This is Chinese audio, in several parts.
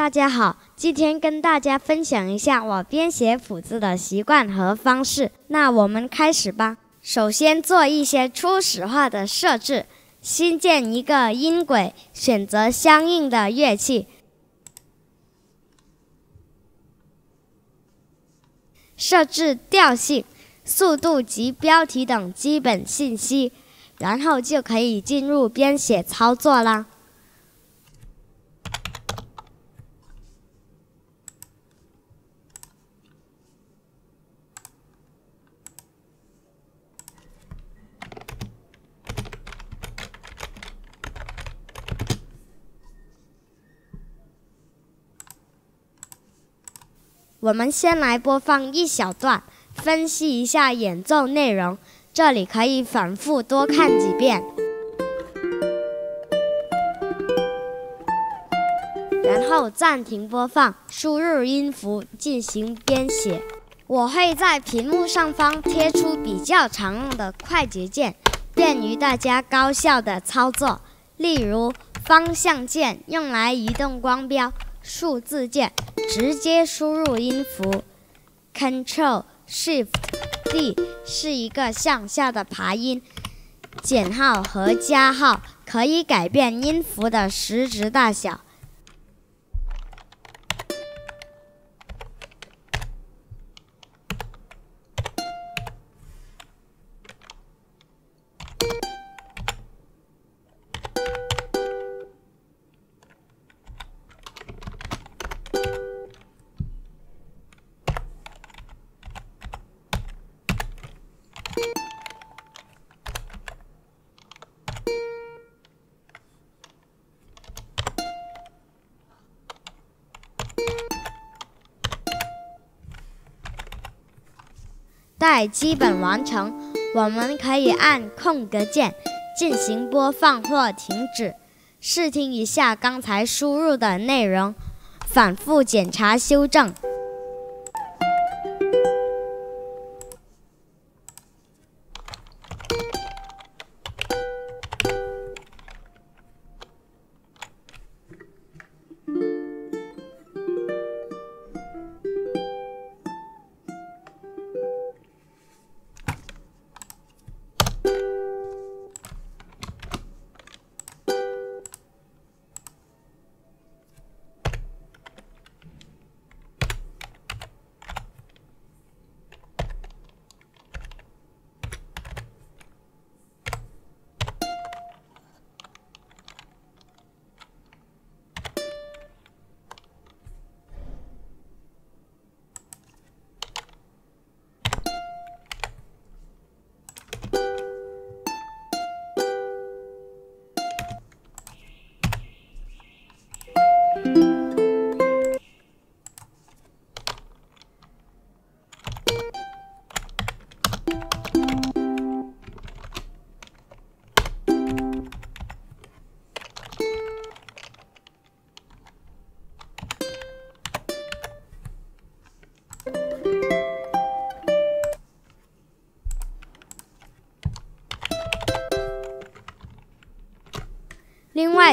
大家好，今天跟大家分享一下我编写谱子的习惯和方式。那我们开始吧。首先做一些初始化的设置，新建一个音轨，选择相应的乐器，设置调性、速度及标题等基本信息，然后就可以进入编写操作啦。我们先来播放一小段，分析一下演奏内容。这里可以反复多看几遍，然后暂停播放，输入音符进行编写。我会在屏幕上方贴出比较常用的快捷键，便于大家高效的操作。例如，方向键用来移动光标，数字键。直接输入音符，Control Shift D 是一个向下的爬音，减号和加号可以改变音符的时值大小。基本完成，我们可以按空格键进行播放或停止，试听一下刚才输入的内容，反复检查修正。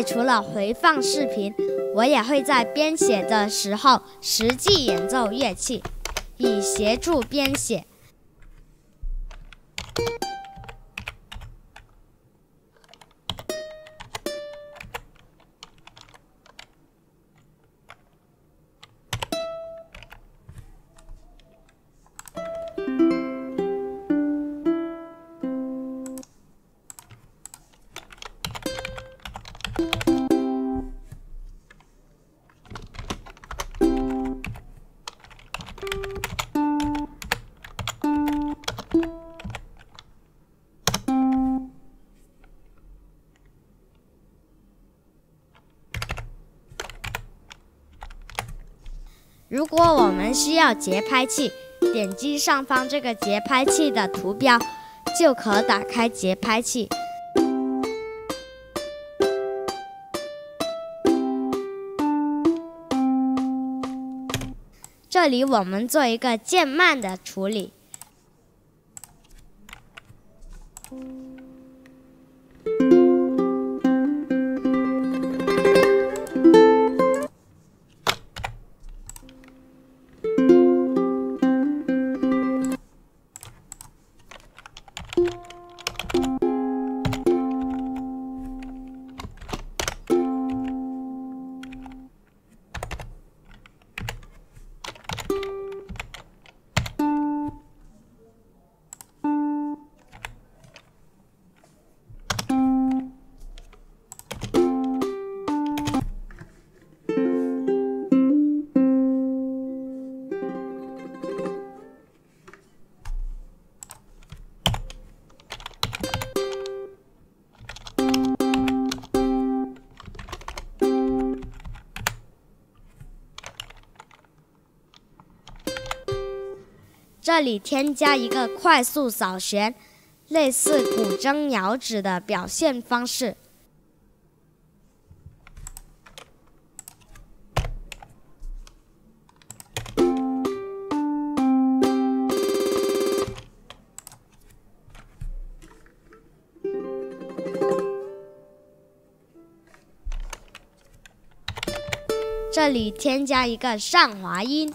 除了回放视频，我也会在编写的时候实际演奏乐器，以协助编写。如果我们需要节拍器，点击上方这个节拍器的图标，就可打开节拍器。这里我们做一个渐慢的处理。这里添加一个快速扫弦，类似古筝摇指的表现方式。这里添加一个上滑音。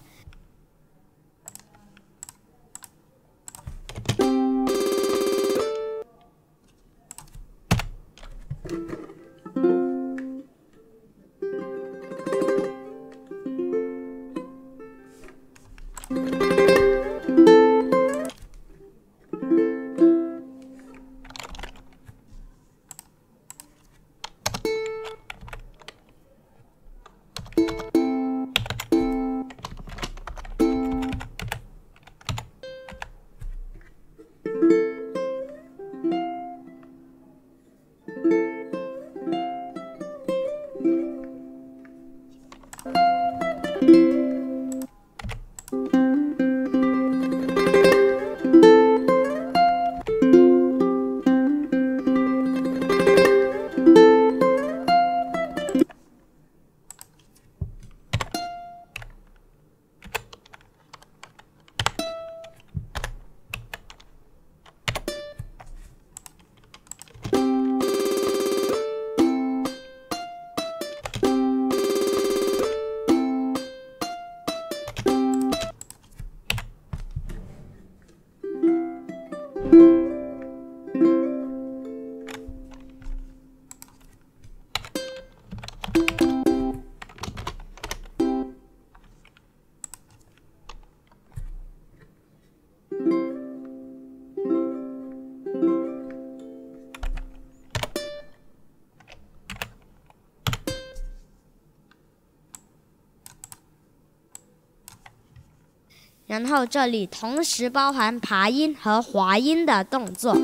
后这里同时包含爬音和滑音的动作。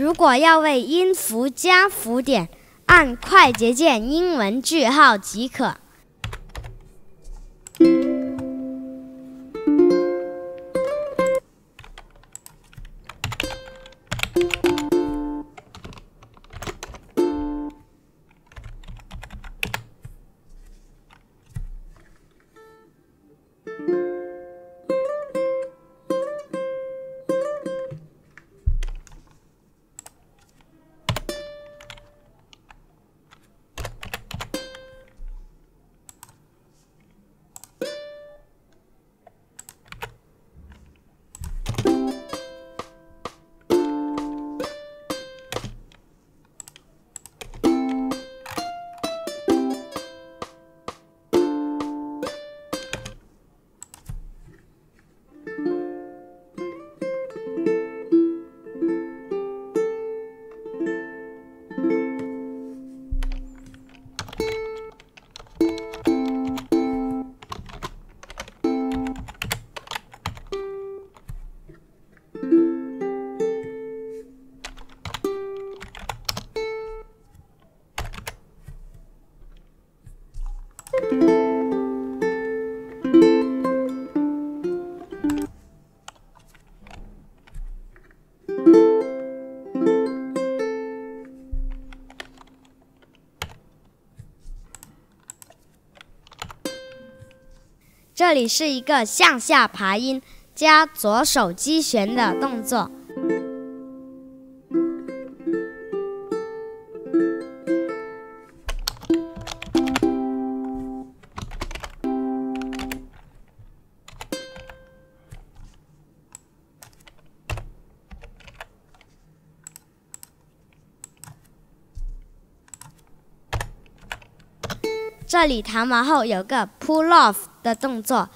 如果要为音符加符点，按快捷键英文句号即可。这里是一个向下爬音加左手击弦的动作。这里弹完后有个 pull off 的动作。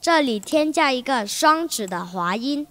这里添加一个双指的滑音。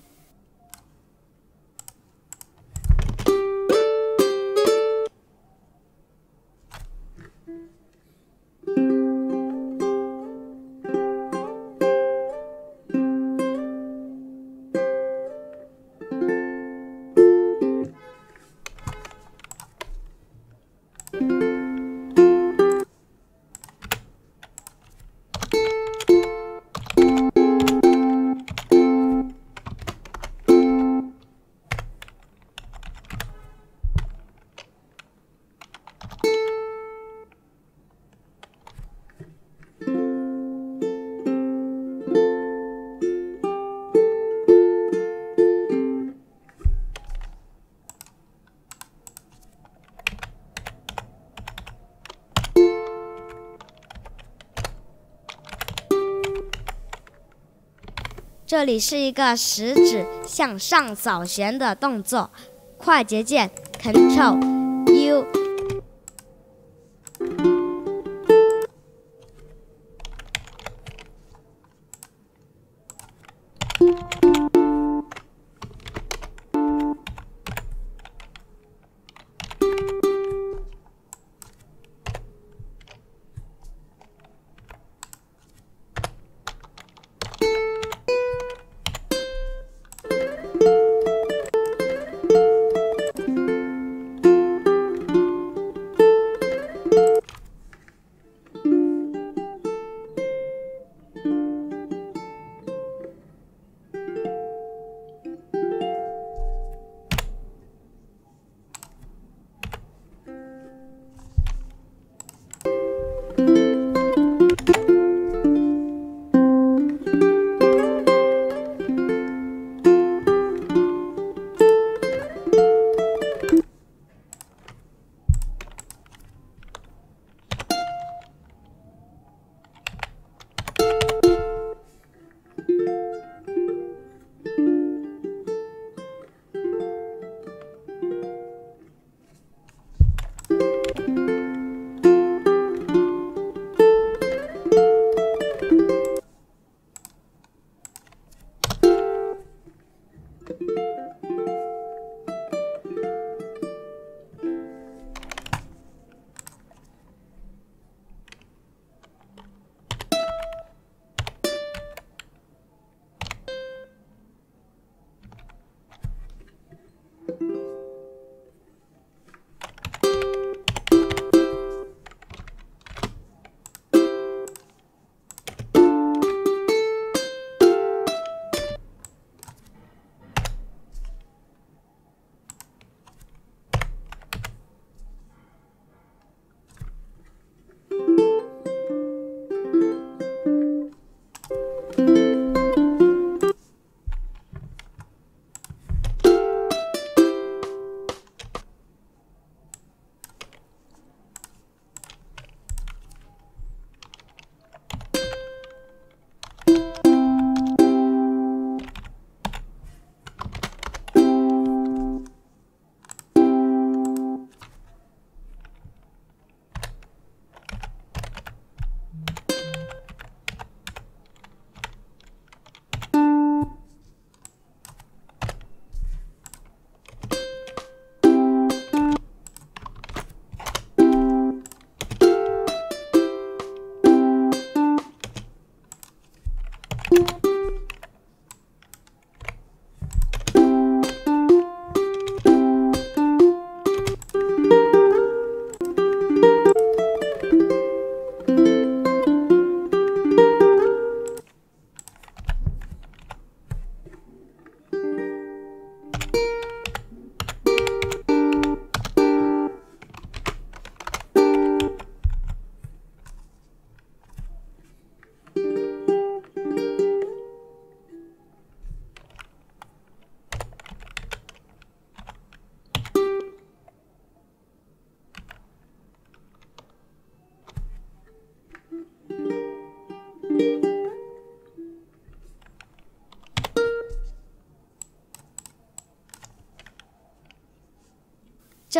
这里是一个食指向上扫弦的动作快捷键 ctrl u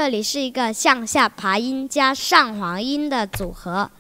这里是一个向下爬音加上滑音的组合。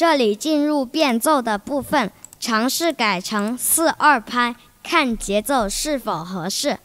这里进入变奏的部分，尝试改成四二拍，看节奏是否合适。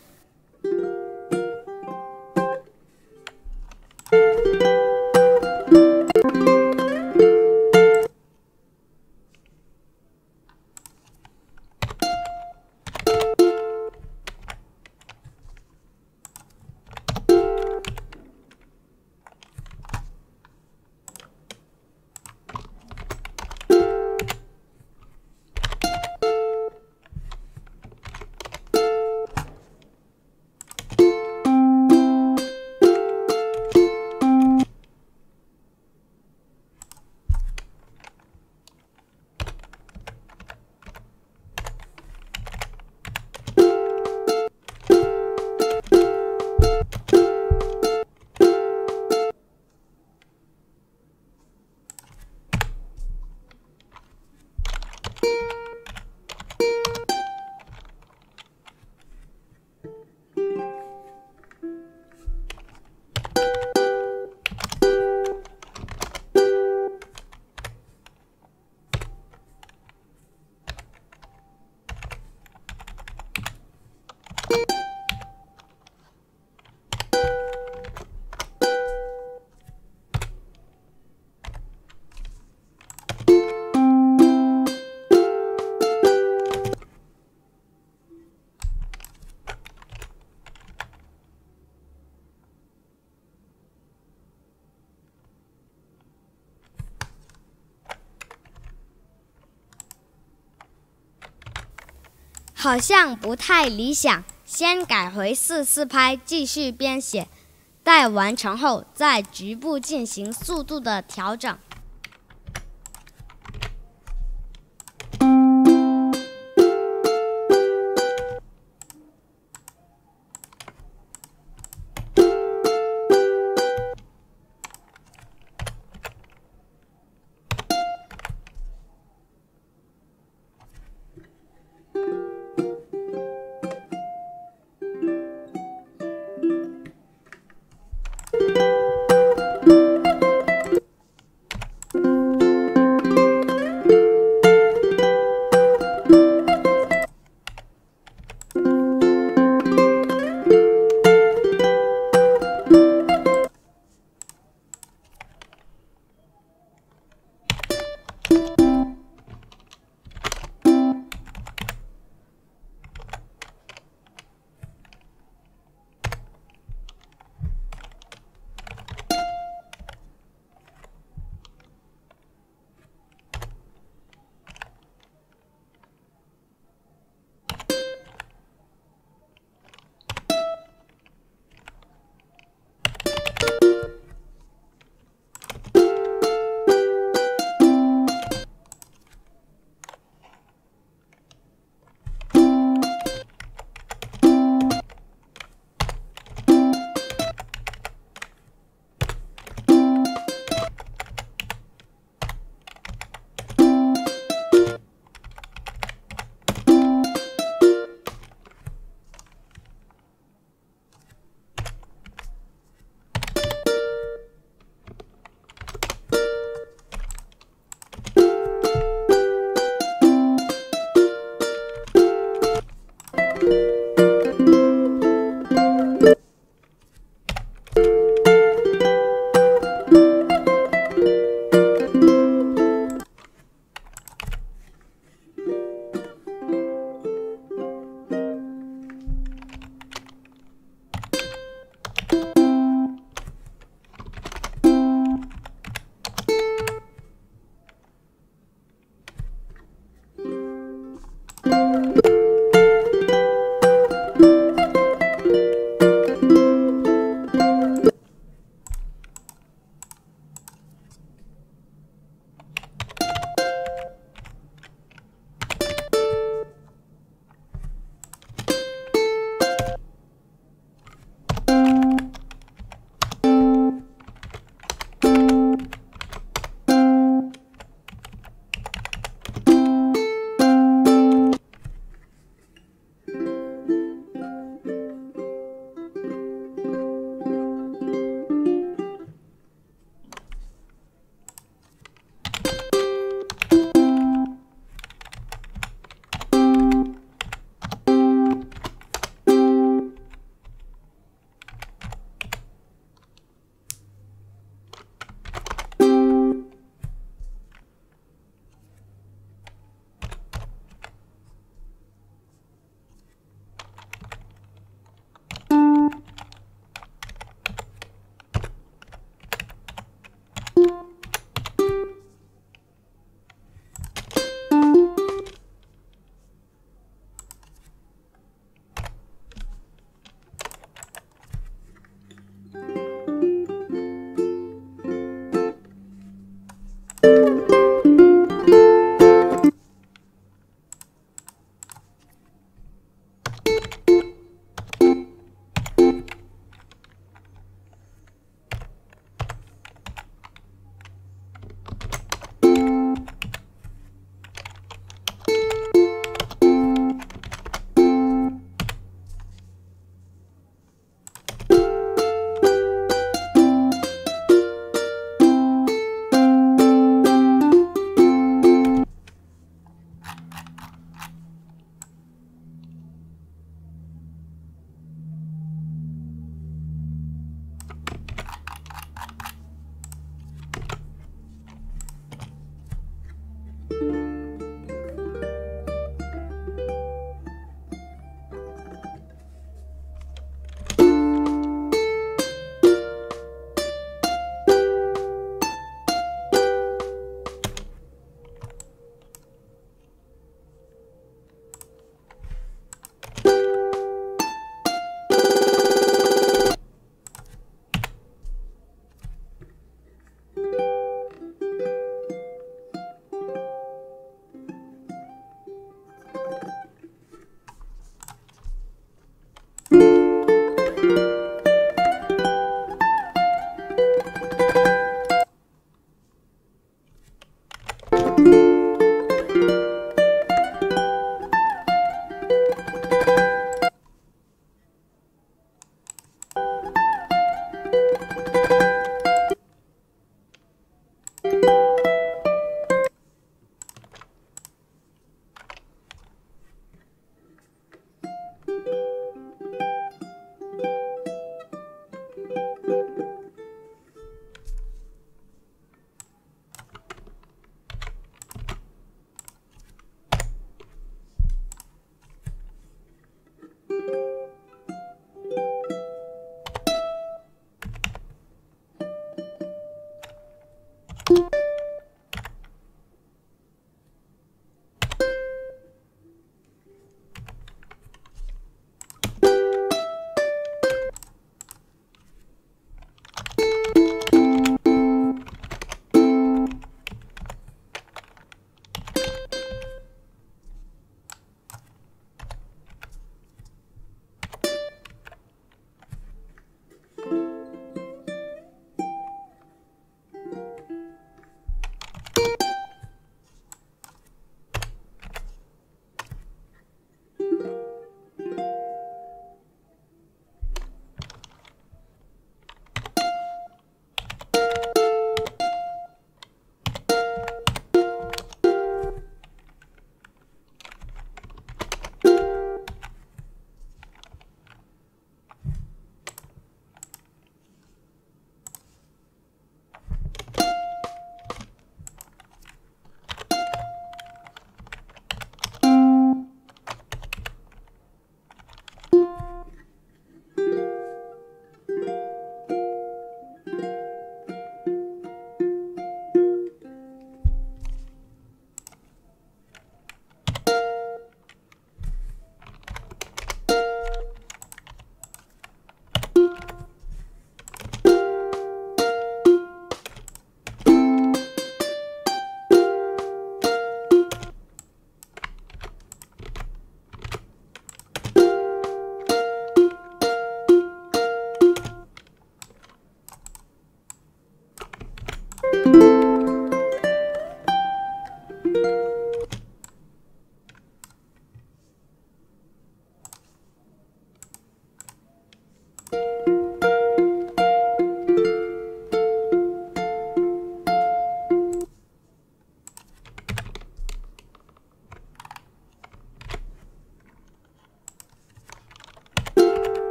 好像不太理想，先改回四四拍，继续编写。待完成后，再局部进行速度的调整。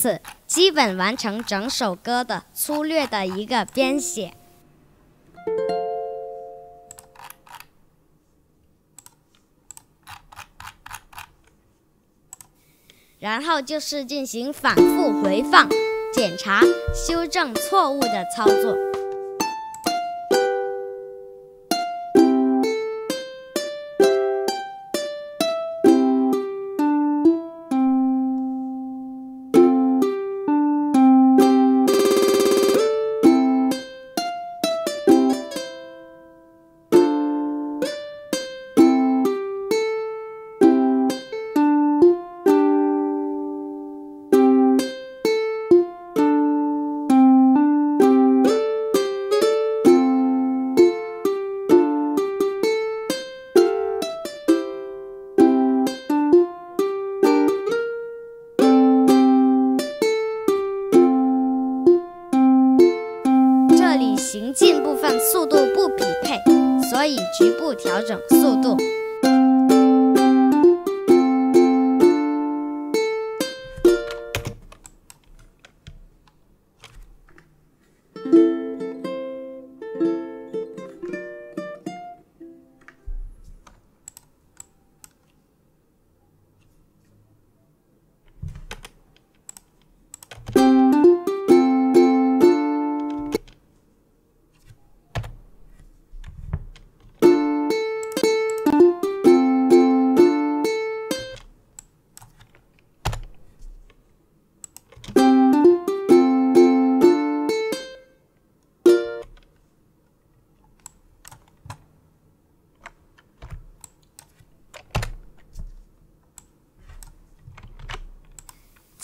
次，基本完成整首歌的粗略的一个编写。然后就是进行反复回放、检查、修正错误的操作。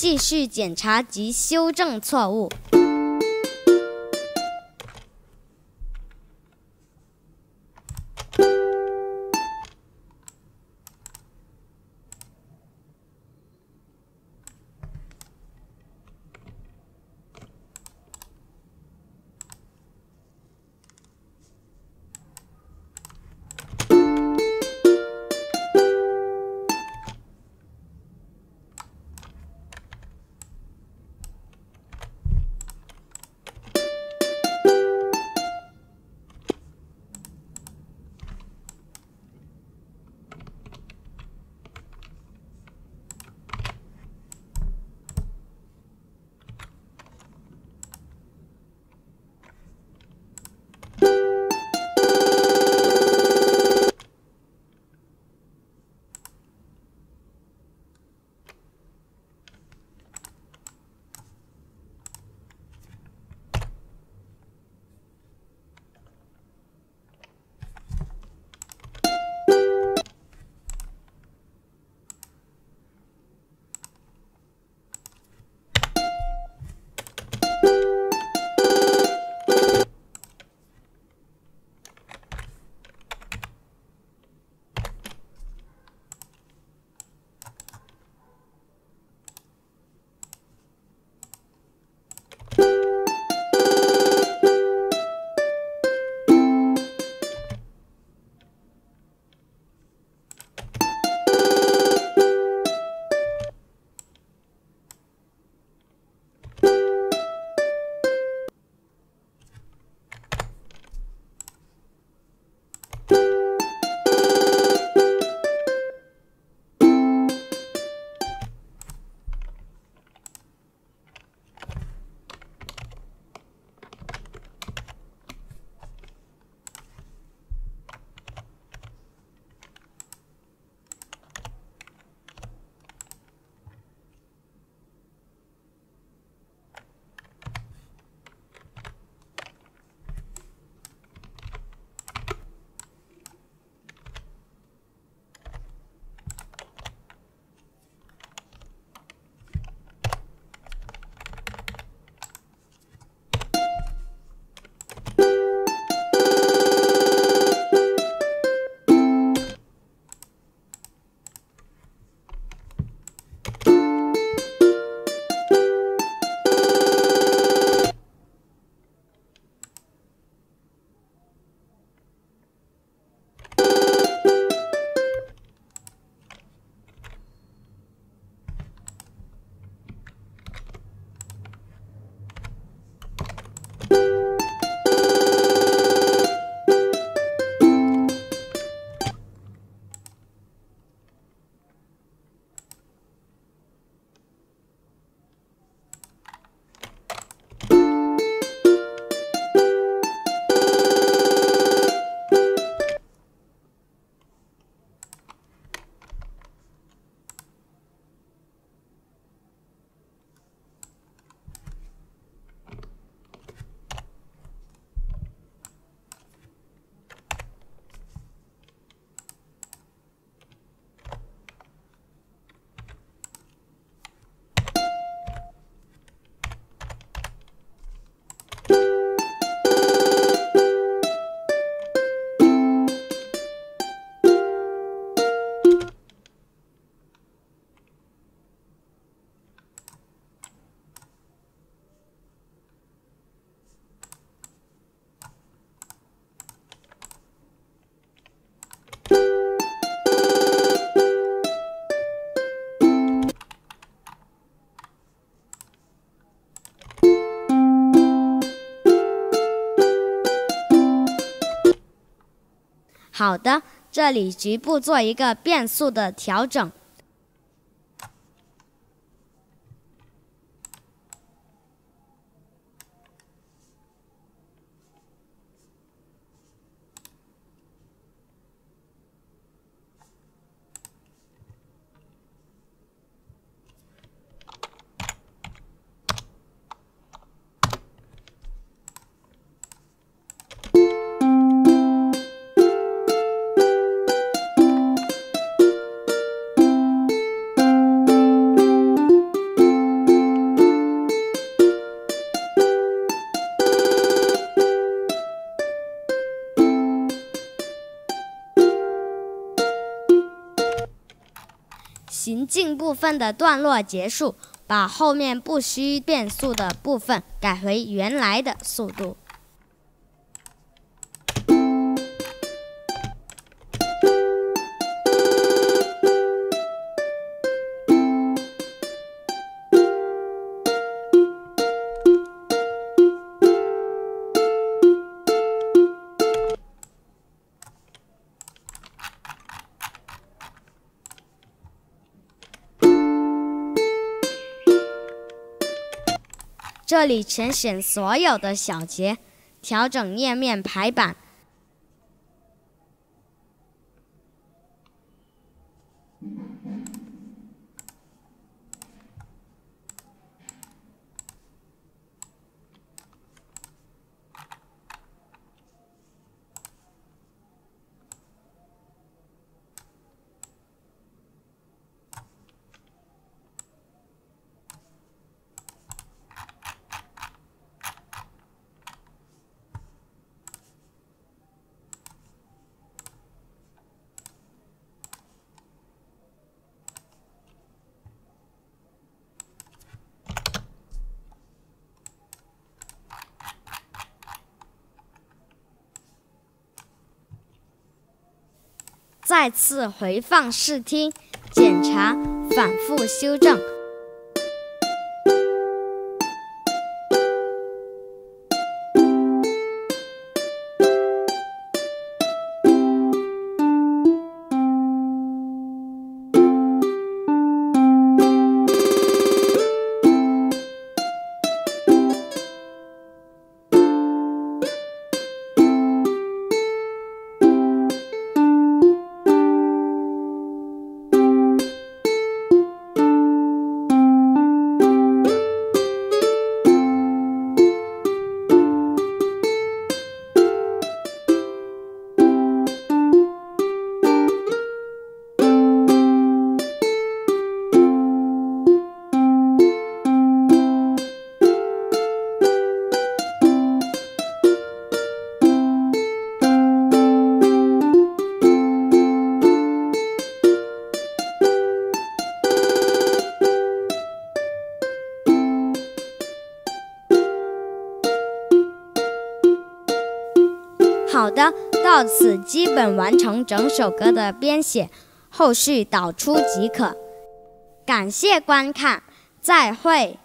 继续检查及修正错误。好的，这里局部做一个变速的调整。部分的段落结束，把后面不需变速的部分改回原来的速度。这里全选所有的小节，调整页面排版。再次回放试听，检查，反复修正。到此基本完成整首歌的编写，后续导出即可。感谢观看，再会。